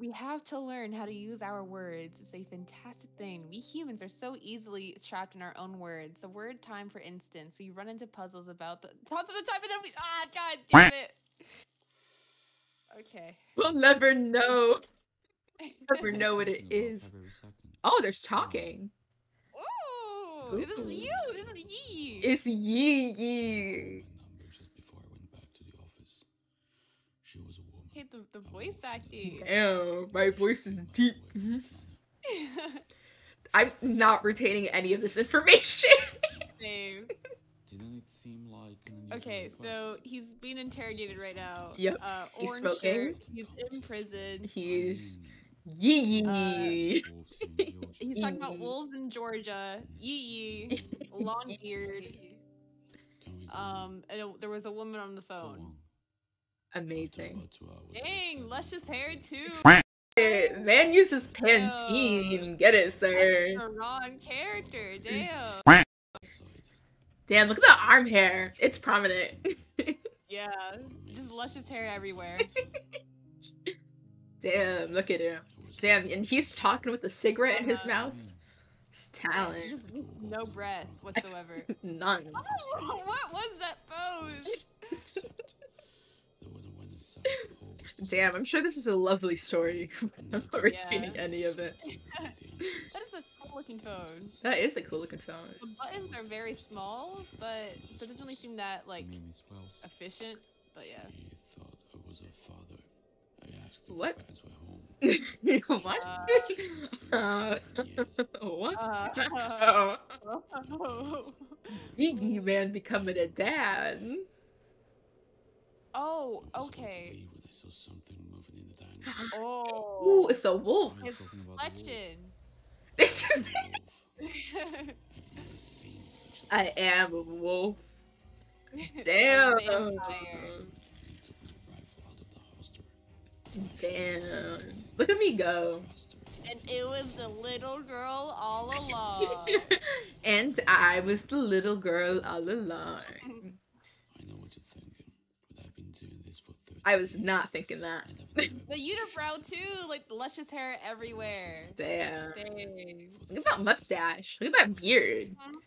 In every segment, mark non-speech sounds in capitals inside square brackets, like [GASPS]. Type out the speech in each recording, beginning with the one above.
We have to learn how to use our words. It's a fantastic thing. We humans are so easily trapped in our own words. The word time, for instance, we run into puzzles about the tons of the time, and then we ah, god damn it. Okay. We'll never know. [LAUGHS] Never know what it Thinking about is. every second. Oh, there's talking. Ooh, this is you. This is ye. It's yee yee. My number just before I went back to the office. She was a the, the voice acting. Damn, my voice is deep. Away from. Tatiana. I'm not retaining any of this information. Same. Didn't it seem like an Okay, request? so he's being interrogated right now. Yep, Uh, he's orange smoking. shirt. He's in prison. He's I yee Uh, yee. mean, wolves in [LAUGHS] Georgia. He's talking about wolves in Georgia. Yee yee. [LAUGHS] Long beard. Can we go? Um, and it- there was a woman on the Go phone. On. After Amazing. about two hours, I Dang, luscious hair too. hallway. Man uses Pantene. Get it, That's sir. the wrong character. Damn. outside. Damn, look at the arm hair. It's prominent. [LAUGHS] Yeah. Just luscious hair everywhere. [LAUGHS] Damn, look at him. Damn, and he's talking with a cigarette in his mouth. It's talent. No breath whatsoever. [LAUGHS] None. Oh, what was that pose? Except that when I went inside, the hole was just Damn, I'm sure this is a lovely story. [LAUGHS] I'm not Yeah. retaining any of it. That is a cool looking phone. That is a cool looking phone. The buttons are very small, but that doesn't really seem that like Her name is Wells. efficient. But yeah. She thought I was her father. I asked if What? were home. [LAUGHS] what? Uh, [LAUGHS] Uh, what? Uh, Oh. Iggy man becoming a dad. Oh, I was about to okay. when I saw something moving in the dining room. [GASPS] Oh, Ooh, it's a wolf. I'm his talking about the wolf. reflection. This is. The wolf. [LAUGHS] I've never seen such a I am a wolf. [LAUGHS] Damn. vampire. He took my rifle out of the holster. Damn. Look at me go. And it was the little girl all [LAUGHS] along. and I was the little girl all along. I know what you're thinking, but I've been doing this for 30 I was not thinking that. and I've never the been unibrow too, like the luscious hair everywhere. Damn. Dang. Look at that mustache. Look at that beard. Uh-huh.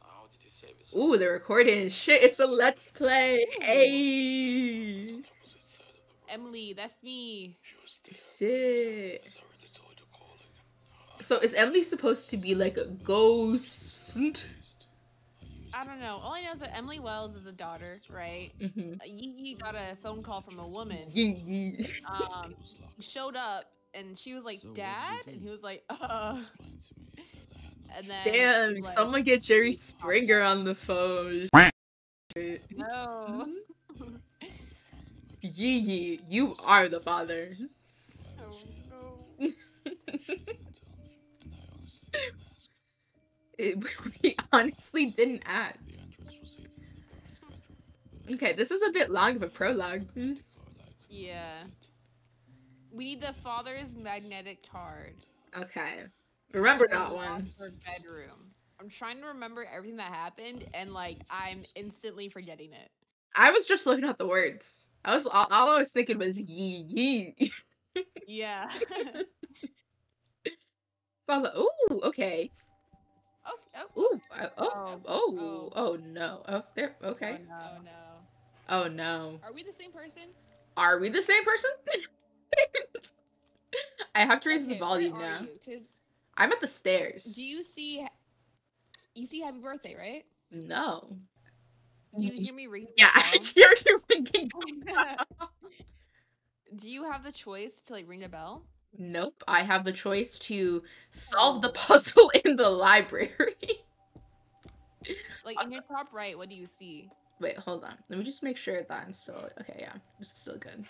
How did you save us? Ooh, they're recording. Shit, it's a let's play. Ooh. Hey. Opposite side of the Emily, that's me. She was still. Shit. I already told you calling. So is Emily supposed to be like a ghost? Taste. I used I it don't know. All I know is that Emily Wells is a daughter, right? Mm-hmm. Uh, Yee got a phone call from a woman. Yee [LAUGHS] Um, It was locked. showed up and she was like, So what did you "Dad," and he was like, "Uh." Explain to me that I had no And then- Damn, like, someone get Jerry Springer on the phone. No. There, I would have found an emergency. Yee Yee, you are the father. Oh, would she have? no. [LAUGHS] It, [LAUGHS] we honestly didn't ask. The entrance was hidden in the bedroom. Okay, this is a bit long of a prologue. the card I could Yeah. We need the father's magnetic card. Okay. Remember that one. master bedroom. I'm trying to remember everything that happened, and like I'm instantly forgetting it. I was just looking at the words. I was all, all I was thinking was yee yee. [LAUGHS] Yeah. so I was like, ooh, okay. Oh, oh, Ooh, I- oh, Oh, oh, oh. oh, no. Oh, there. Okay. Oh no. Oh no. Oh. Are we the same person? Are we the same person? [LAUGHS] I have to raise the Okay, where volume now. I'm at the stairs. do you see? You see Happy Birthday, right? No. Do you hear me ring? [LAUGHS] the Yeah, I hear you ringing. [LAUGHS] Do you have the choice to like ring a bell? Nope. I have the choice to solve the puzzle [LAUGHS] in the library. Like in your top right, what do you see? Wait, hold on. Let me just make sure that I'm still okay. Yeah, it's still good.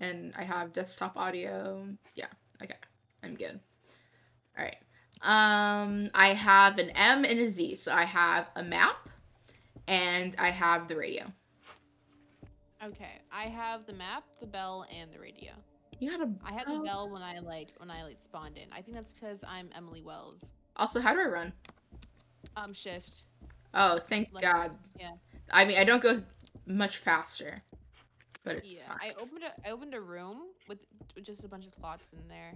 And I have desktop audio. Yeah, okay, I'm good. All right. Um, I have an M and a Z. So I have a map, and I have the radio. Okay, I have the map, the bell, and the radio. You had a. I had the bell when I like when I like spawned in. I think that's because I'm Emily Wells. Also, how do I run? Um, shift. Oh, thank Like, God. yeah. I mean, I don't go much faster, but it's Yeah, fine. I opened a I opened a room with which just a bunch of slots in there.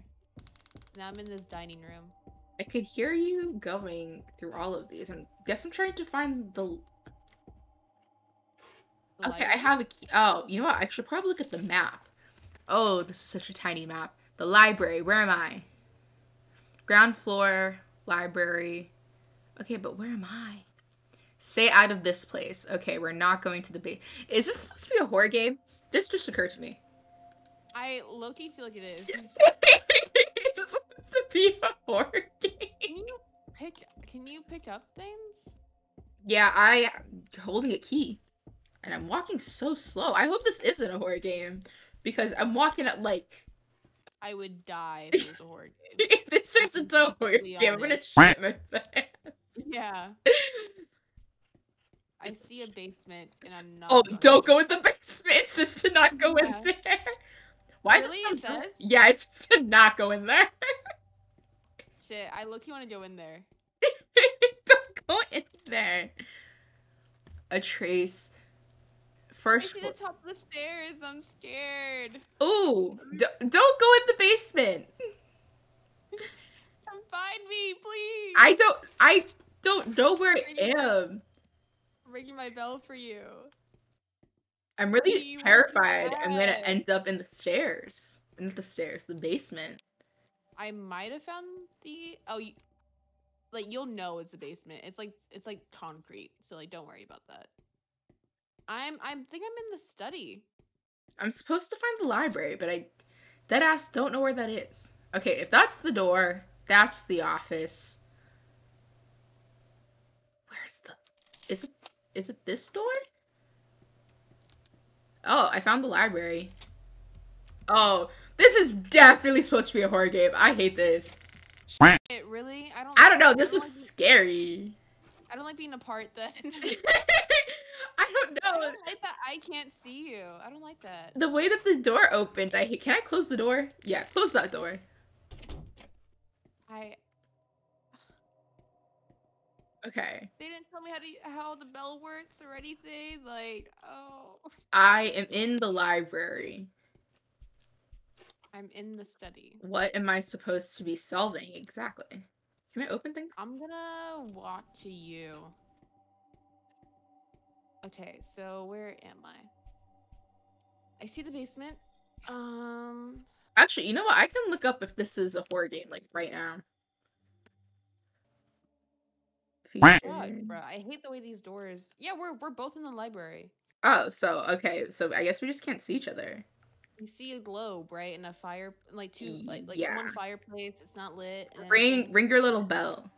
Now I'm in this dining room. I could hear you going through all of these, and guess I'm trying to find the. The Okay, I have a key. Oh, you know what? I should probably look at the map. Oh, this is such a tiny map. The library. Where am I? Ground floor, library. Okay, but where am I? Stay out of this place. Okay, we're not going to the base. Is this supposed to be a horror game? This just occurred to me. I low-key feel like it is. [LAUGHS] is this supposed to be a horror game? Can you pick? Can you pick up things? Yeah, I holding a key, and I'm walking so slow. I hope this isn't a horror game because I'm walking at like. I would die if it was a horror [LAUGHS] game. if this turns into a horror game, I'm gonna shit my pants. Yeah. I see a basement and I'm not. Oh, don't go in the basement. [LAUGHS] It says to not go Yeah. in there. Why Really? is It so- says? Yeah, it says [LAUGHS] to not go in there. Shit, I look. You want to go in there? don't go in there. A trace. I First. see the top of the stairs. I'm scared. Ooh, d- don't go in the basement. [LAUGHS] Come find me, please. I don't. I don't know where I Ring- am. I'm ringing my bell for you. I'm really You terrified. I'm gonna end up in the stairs. In the stairs, the basement. I might have found the. Oh, you, like you'll know it's the basement. It's like it's like concrete, so like don't worry about that. I'm I'm think I'm in the study. I'm supposed to find the library, but I dead ass don't know where that is. Okay, if that's the door, that's the office. Where's the Is it is it this door? Oh, I found the library. Oh, this is definitely supposed to be a horror game. I hate this. It really? I don't. I don't know, this don't looks like, scary. I don't like being apart. Then [LAUGHS] [LAUGHS] [LAUGHS] I don't I know. don't like that. I can't see you. I don't like that. The way that the door opened, I. Can I close the door? Yeah, close that door. I Okay. they didn't tell me how to how the bell works or anything. Like oh, I am in the library. I'm in the study. What am I supposed to be solving exactly? Can I open things? I'm gonna walk to you. Okay, so where am I? I see the basement. Um, Actually, you know what? I can look up if this is a horror game, like right now. God, bro, I hate the way these doors. Yeah, we're we're both in the library. Oh, so okay, so I guess we just can't see each other. You see a globe, right, and a fire, like two, like like Yeah. one fireplace. It's not lit. and Ring, everything- ring your little bell.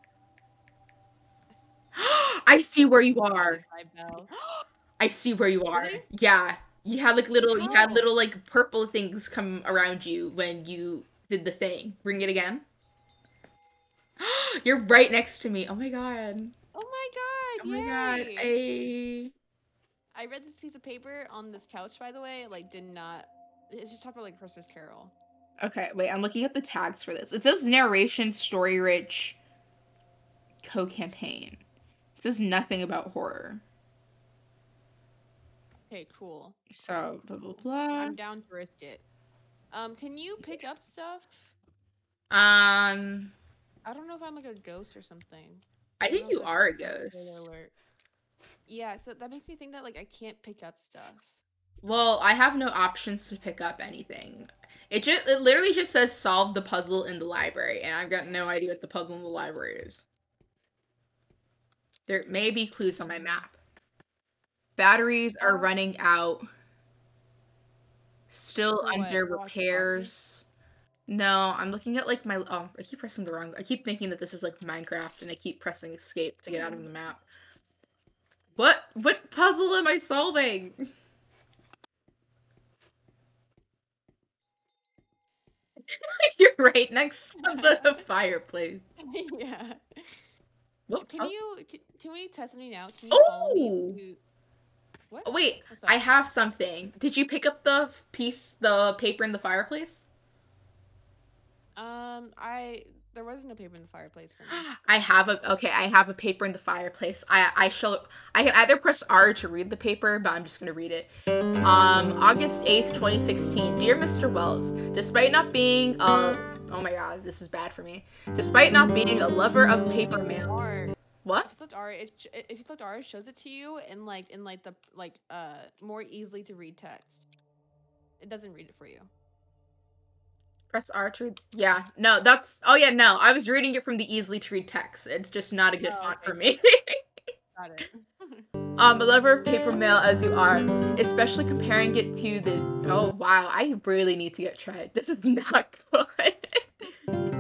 [GASPS] I see where you are. [GASPS] I see where you are. Really? Yeah, you had like little, you had Oh. little like purple things come around you when you did the thing. Ring it again. [GASPS] You're right next to me. Oh my god. oh my god! Oh my god. yay. I... I read this piece of paper on this couch, by the way. Like, did not. It's just talking about like Christmas Carol. Okay, wait, I'm looking at the tags for this. It says narration, story rich, co campaign. Says nothing about horror. Okay, cool. So, blah, blah, blah. I'm down to risk it. Um, can you pick up stuff? Um, I don't know if I'm like a ghost or something. I don't think you are a ghost. Yeah, so that makes me think that like I can't pick up stuff. Well, I have no options to pick up anything. It just it literally just says solve the puzzle in the library, and I've got no idea what the puzzle in the library is. There may be clues on my map. Batteries are Oh. running out. Still what? under repairs. No, I'm looking at like my oh, I keep pressing the wrong. I keep thinking that this is like Minecraft, and I keep pressing escape to get out of the map. What what puzzle am I solving? [LAUGHS] You're right next to the [LAUGHS] fireplace. yeah. Can oh, you can, can we test me now? Can you follow me? to- What? oh, wait, What's? I have something. Did you pick up the piece, the paper in the fireplace? Um, I there wasn't a paper in the fireplace for me. [GASPS] I have a okay. I have a paper in the fireplace. I I shall. I can either press R to read the paper, but I'm just gonna read it. Um, August eighth, twenty sixteen. Dear Mr. Wells, despite not being a oh my god, this is bad for me. Despite not being a lover of paper mail. What? If you select R, it if you select R, it shows it to you in like in like the like uh more easily to read text. It doesn't read it for you. Press R to read. Yeah. No, that's. Oh yeah, no. I was reading it from the easily to read text. It's just not a good Oh, font okay. for me. [LAUGHS] Got it. [LAUGHS] um, a lover of paper mail as you are, especially comparing it to the. Oh wow, I really need to get tried. This is [LAUGHS] not good.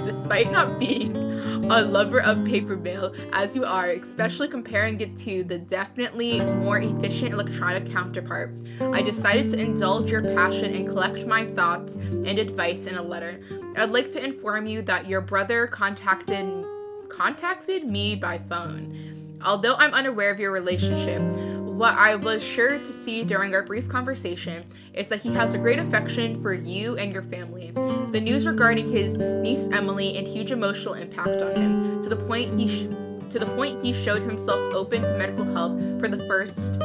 Despite not being a lover of paper mail as you are, especially comparing it to the definitely more efficient electronic counterpart, I decided to indulge your passion and collect my thoughts and advice in a letter. I'd like to inform you that your brother contacted contacted me by phone. Although I'm unaware of your relationship, what I was sure to see during our brief conversation is that he has a great affection for you and your family. The news regarding his niece Emily and huge emotional impact on him, to the point he sh- to the point he showed himself open to medical help for the first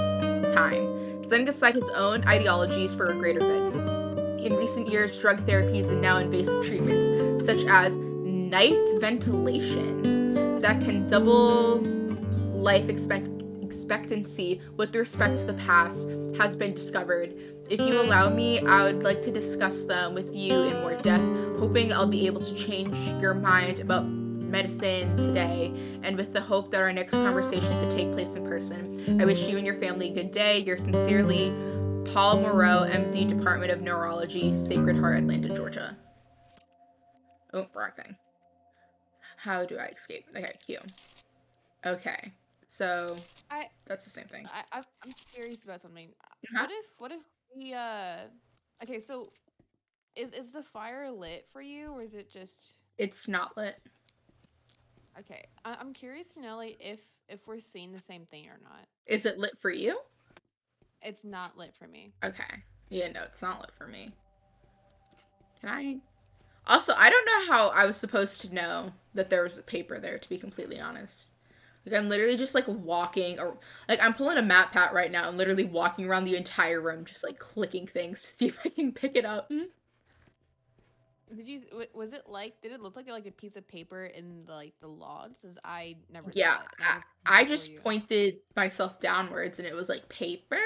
time, setting aside his own ideologies for a greater good. In recent years, drug therapies and now invasive treatments, such as night ventilation, that can double life expect- expectancy with respect to the past, has been discovered. If you allow me, I would like to discuss them with you in more depth, hoping I'll be able to change your mind about medicine today, and with the hope that our next conversation could take place in person. I wish you and your family a good day. Yours sincerely, Paul Moreau, MD, Department of Neurology, Sacred Heart, Atlanta, Georgia. Oh, wrong thing. How do I escape? Okay, Q. Okay, so I- that's the same thing. I, I'm curious about something. Uh-huh. What if what if we uh okay so is is the fire lit for you or is it just It's not lit. okay? I, I'm curious to know like if if we're seeing the same thing or not. Is it lit for you? It's not lit for me. Okay. Yeah, no, it's not lit for me. Can I? Also, I don't know how I was supposed to know that there was a paper there, to be completely honest. Like, I'm literally just like walking, or like I'm pulling a map pat right now and literally walking around the entire room, just like clicking things [LAUGHS] to see if I can pick it up. Hmm? Did you was it like did it look like like a piece of paper in the like the logs? As I never. Yeah, saw it. and I just you. pointed myself downwards and it was like paper,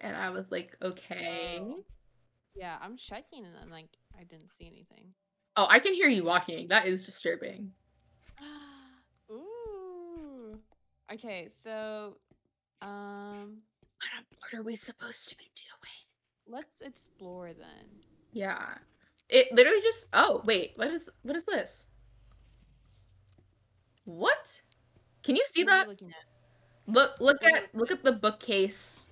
and I was like, okay. Oh. Yeah, I'm checking and I'm like I didn't see anything. Oh, I can hear you walking. That is disturbing. [GASPS] [LAUGHS] Okay, so um What, what are we supposed to be doing? let's explore then. Yeah. It literally just oh wait, what is what is this? What? Can you see What that? Look look What at look at the bookcase.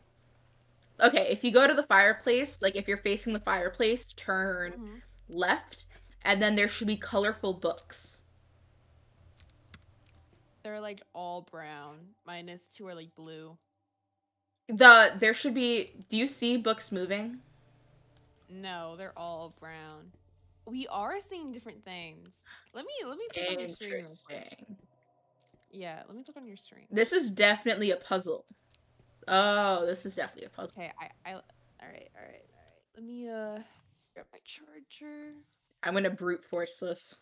Okay, if you go to the fireplace, like if you're facing the fireplace, turn Mhm. left and then there should be colorful books. They're like all brown, minus two are like blue. The there should be do you see books moving? No, they're all brown. We are seeing different things. Let me let me click on your stream. Yeah, let me click on your stream. This is definitely a puzzle. Oh, this is definitely a puzzle. Okay, I I all right, all right, all right. Let me uh grab my charger. I'm gonna brute force this.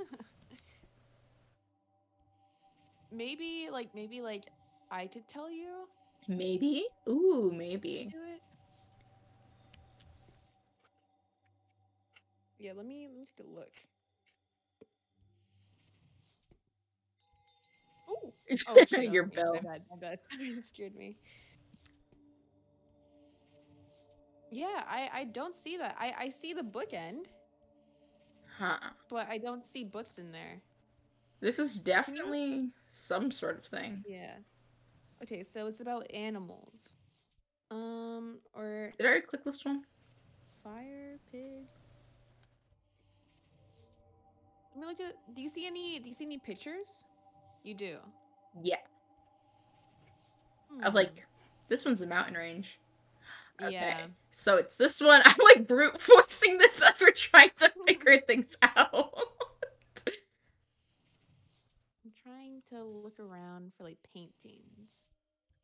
[LAUGHS] Maybe like maybe like I could tell you Maybe? Ooh, maybe. Yeah, let me let me take a look. Ooh. [LAUGHS] Oh, shit, that [LAUGHS] Your me. bell. My bad, my bad. [LAUGHS] it scared me. Yeah, I I don't see that. I I see the bookend, Huh. but I don't see books in there. This is definitely some sort of thing. Yeah. Okay, so it's about animals. Um, or Did I already click this one? fire pigs. Me look at. Do you see any? Do you see any pictures? You do. Yeah. Of Hmm. like, this one's a mountain range. Okay. Yeah. So it's this one. [LAUGHS] I'm like brute forcing this as we're trying to figure things out. [LAUGHS] I'm to look around for like paintings.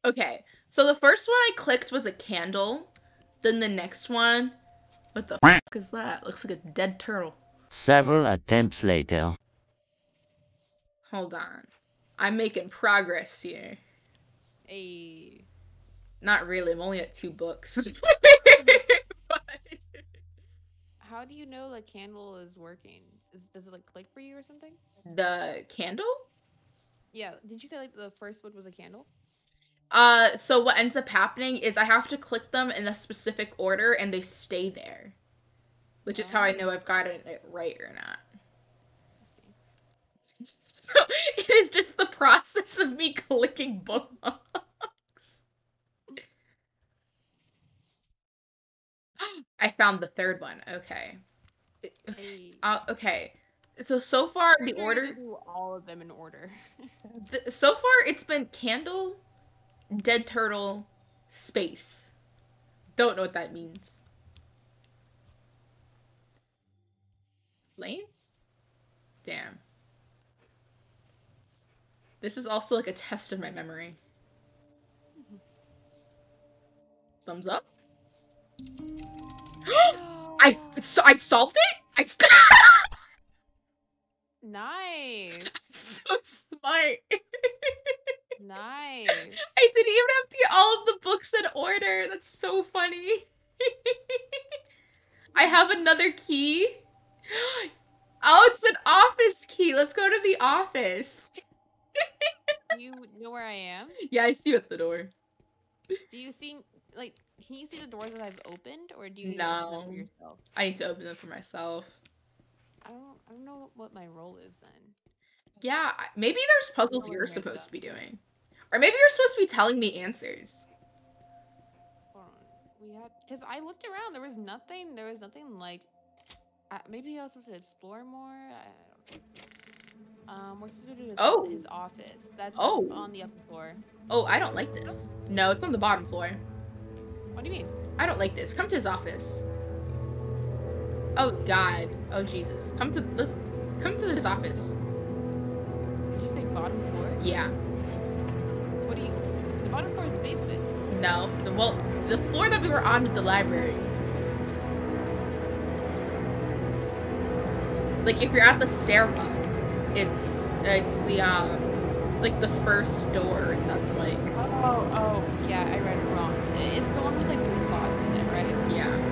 okay. So the first one I clicked was a candle. Then the next one. What the fuck is that? Looks like a dead turtle. Several attempts later. Hold on. I'm making progress here. A Not really. I'm only at two books. But- [LAUGHS] [LAUGHS] how do you know the candle is working? Is, does it like click for you or something? the candle? Yeah. Did you say like the first one was a candle? Uh, so what ends up happening is I have to click them in a specific order and they stay there. Which is how I know I've gotten it right or not. [LAUGHS] It is just the process of me clicking bookmarks. [GASPS] I found the third one. Okay. A, Uh, okay. So so far the Pretty sure you order do all of them in order. [LAUGHS] th- so far it's been candle, dead turtle, space. Don't know what that means. Lane? Damn. This is also like a test of my memory. Thumbs up. [GASPS] I so I solved it. I [LAUGHS] nice. [LAUGHS] so smart. [LAUGHS] nice. I didn't even have to get all of the books in order. That's so funny. [LAUGHS] I have another key. [GASPS] Oh, it's an office key. Let's go to the office. you know where I am? Yeah, I see you at the door. Do you see like can you see the doors that I've opened or do you need to open them for No. yourself? I need to open them for myself. I don't I don't know what my role is then. Yeah, maybe there's puzzles you're supposed to be doing. Or maybe you're supposed to be telling me answers. We had because I looked around. There was nothing. There was nothing like. Uh, maybe I was supposed to explore more. I don't know. Um, we're supposed to go to his, Oh. his office. That's, that's Oh. on the upper floor. Oh, I don't like this. No, it's on the bottom floor. What do you mean? I don't like this. Come to his office. Oh God. Oh Jesus. Come to this. Come to this office. Did you say bottom floor? Yeah. What do you? The bottom floor is the basement. No. The well, the floor that we were on with the library. Like if you're at the stairwell, it's it's the um like the first door that's like Oh, oh, yeah, I read it wrong. It's the one with like three clocks in it, right? yeah.